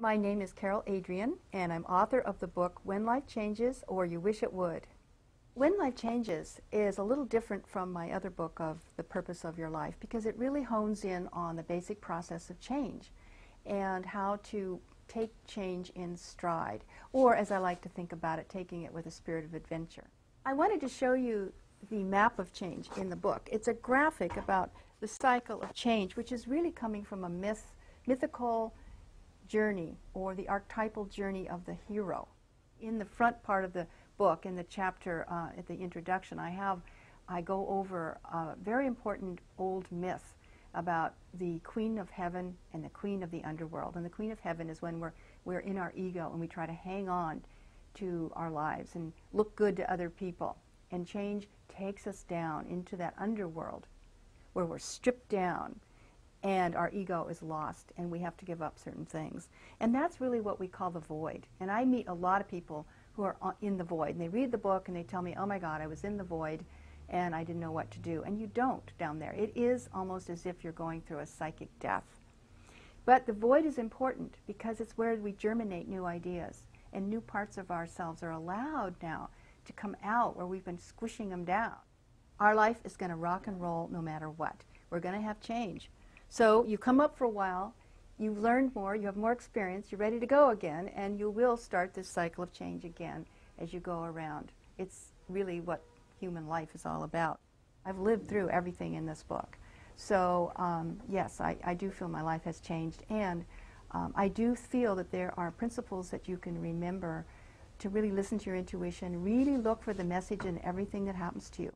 My name is Carol Adrienne, and I'm author of the book When Life Changes or You Wish It Would. When Life Changes is a little different from my other book of The Purpose of Your Life because it really hones in on the basic process of change and how to take change in stride, or as I like to think about it, taking it with a spirit of adventure. I wanted to show you the map of change in the book. It's a graphic about the cycle of change, which is really coming from a myth, mythical journey or the archetypal journey of the hero. In the front part of the book, in the chapter uh, at the introduction, I have I go over a very important old myth about the queen of heaven and the queen of the underworld. And the queen of heaven is when we're we're in our ego and we try to hang on to our lives and look good to other people. And change takes us down into that underworld where we're stripped down and our ego is lost and we have to give up certain things. And that's really what we call the void. And I meet a lot of people who are in the void and they read the book and they tell me, oh my God, I was in the void and I didn't know what to do. And you don't down there. It is almost as if you're going through a psychic death. But the void is important because it's where we germinate new ideas and new parts of ourselves are allowed now to come out where we've been squishing them down. Our life is going to rock and roll no matter what. We're going to have change. So you come up for a while, you've learned more, you have more experience, you're ready to go again, and you will start this cycle of change again as you go around. It's really what human life is all about. I've lived through everything in this book. So, um, yes, I, I, do feel my life has changed, and um, I do feel that there are principles that you can remember to really listen to your intuition, really look for the message in everything that happens to you.